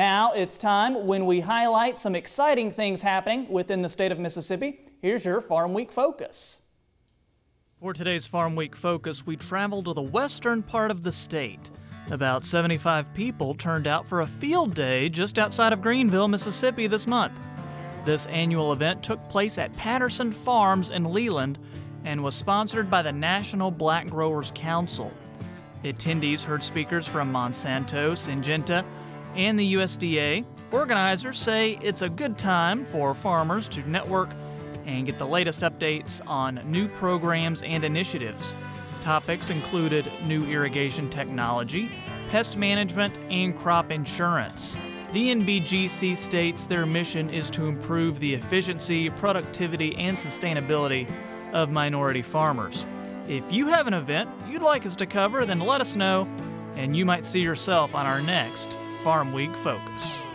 Now it's time when we highlight some exciting things happening within the state of Mississippi. Here's your Farm Week Focus. For today's Farm Week Focus, we travel to the western part of the state. About 75 people turned out for a field day just outside of Greenville, Mississippi this month. This annual event took place at Patterson Farms in Leland and was sponsored by the National Black Growers Council. Attendees heard speakers from Monsanto, Syngenta, and the USDA. Organizers say it's a good time for farmers to network and get the latest updates on new programs and initiatives. Topics included new irrigation technology, pest management, and crop insurance. The NBGC states their mission is to improve the efficiency, productivity, and sustainability of minority farmers. If you have an event you'd like us to cover, then let us know, and you might see yourself on our next Farm Week Focus.